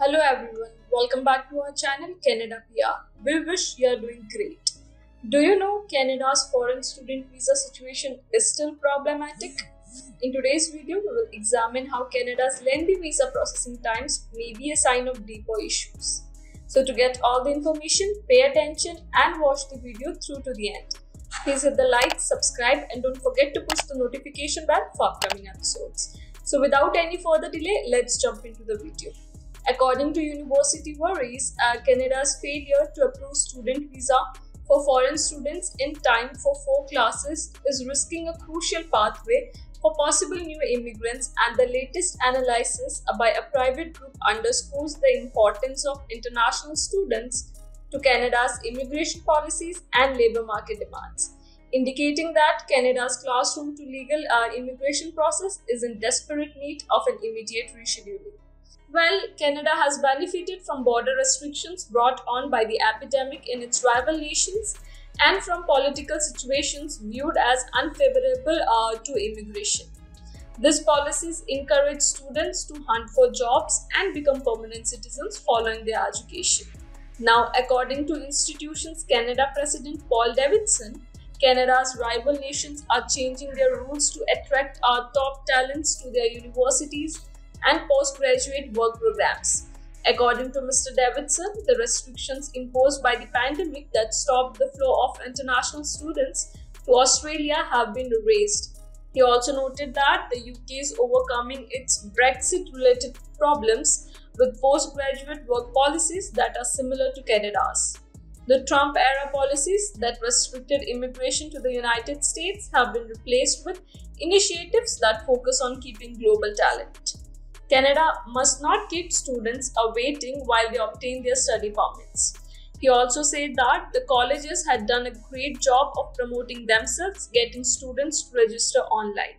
Hello everyone, welcome back to our channel Canada PR. We wish you are doing great. Do you know Canada's foreign student visa situation is still problematic? In today's video, we will examine how Canada's lengthy visa processing times may be a sign of deeper issues. So to get all the information, pay attention and watch the video through to the end. Please hit the like, subscribe and don't forget to push the notification bell for upcoming episodes. So without any further delay, let's jump into the video. According to University Worries, uh, Canada's failure to approve student visa for foreign students in time for four classes is risking a crucial pathway for possible new immigrants and the latest analysis by a private group underscores the importance of international students to Canada's immigration policies and labour market demands, indicating that Canada's classroom to legal uh, immigration process is in desperate need of an immediate rescheduling. Well, Canada has benefited from border restrictions brought on by the epidemic in its rival nations and from political situations viewed as unfavorable uh, to immigration. These policies encourage students to hunt for jobs and become permanent citizens following their education. Now, according to Institutions Canada President Paul Davidson, Canada's rival nations are changing their rules to attract our top talents to their universities and postgraduate work programs. According to Mr. Davidson, the restrictions imposed by the pandemic that stopped the flow of international students to Australia have been raised. He also noted that the UK is overcoming its Brexit related problems with postgraduate work policies that are similar to Canada's. The Trump era policies that restricted immigration to the United States have been replaced with initiatives that focus on keeping global talent. Canada must not keep students awaiting while they obtain their study permits. He also said that the colleges had done a great job of promoting themselves, getting students to register online.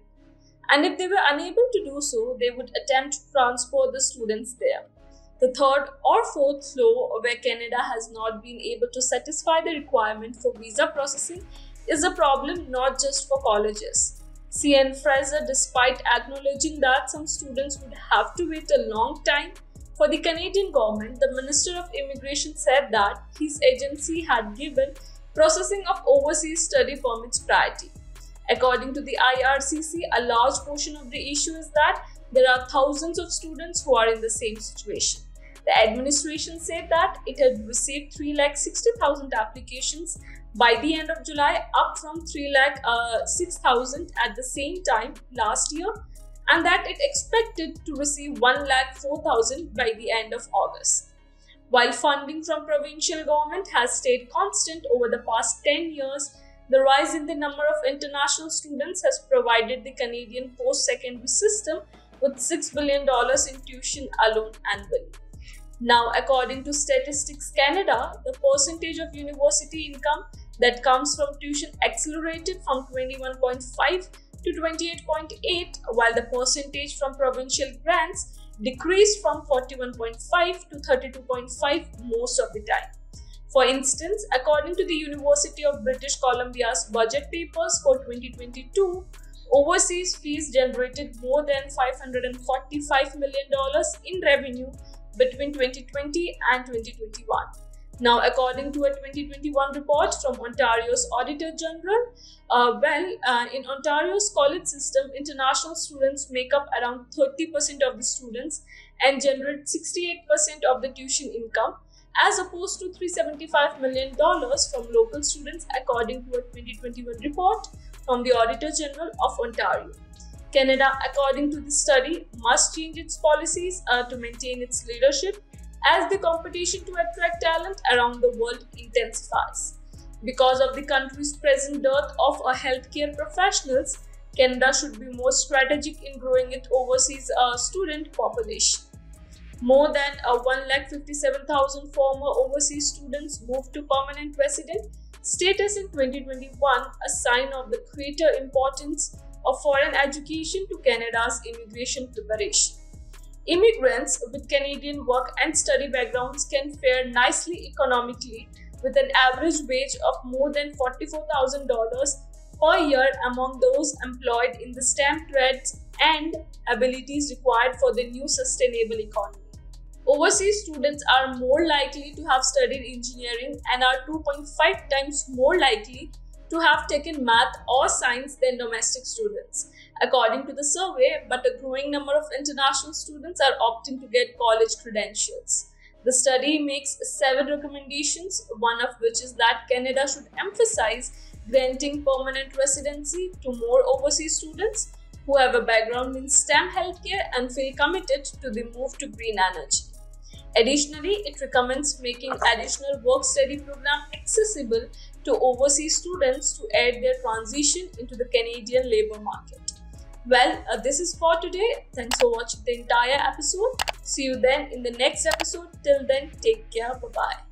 And if they were unable to do so, they would attempt to transport the students there. The third or fourth flow, where Canada has not been able to satisfy the requirement for visa processing, is a problem not just for colleges. Sean Fraser, uh, despite acknowledging that some students would have to wait a long time for the Canadian government, the Minister of Immigration said that his agency had given processing of overseas study permits priority. According to the IRCC, a large portion of the issue is that there are thousands of students who are in the same situation. The administration said that it had received 3,60,000 applications by the end of July, up from 3,06,000 uh, at the same time last year, and that it expected to receive 1,04,000 by the end of August. While funding from provincial government has stayed constant over the past 10 years, the rise in the number of international students has provided the Canadian post-secondary system with $6 billion in tuition alone annually. Now, according to Statistics Canada, the percentage of university income that comes from tuition accelerated from 21.5 to 28.8, while the percentage from provincial grants decreased from 41.5 to 32.5 most of the time. For instance, according to the University of British Columbia's budget papers for 2022, overseas fees generated more than $545 million in revenue between 2020 and 2021. Now, according to a 2021 report from Ontario's Auditor General, uh, well, uh, in Ontario's college system, international students make up around 30% of the students and generate 68% of the tuition income, as opposed to $375 million from local students, according to a 2021 report from the Auditor General of Ontario. Canada, according to the study, must change its policies uh, to maintain its leadership as the competition to attract talent around the world intensifies. Because of the country's present dearth of healthcare professionals, Canada should be more strategic in growing its overseas uh, student population. More than uh, 1,57,000 former overseas students moved to permanent resident status in 2021, a sign of the greater importance of foreign education to Canada's immigration preparation. Immigrants with Canadian work and study backgrounds can fare nicely economically with an average wage of more than $44,000 per year among those employed in the STEM trades and abilities required for the new sustainable economy. Overseas students are more likely to have studied engineering and are 2.5 times more likely to have taken math or science than domestic students, according to the survey. But a growing number of international students are opting to get college credentials. The study makes seven recommendations, one of which is that Canada should emphasize granting permanent residency to more overseas students who have a background in STEM healthcare and feel committed to the move to green energy. Additionally, it recommends making additional work study program accessible to overseas students to aid their transition into the Canadian labor market. Well, uh, this is for today. Thanks for watching the entire episode. See you then in the next episode. Till then, take care. Bye bye.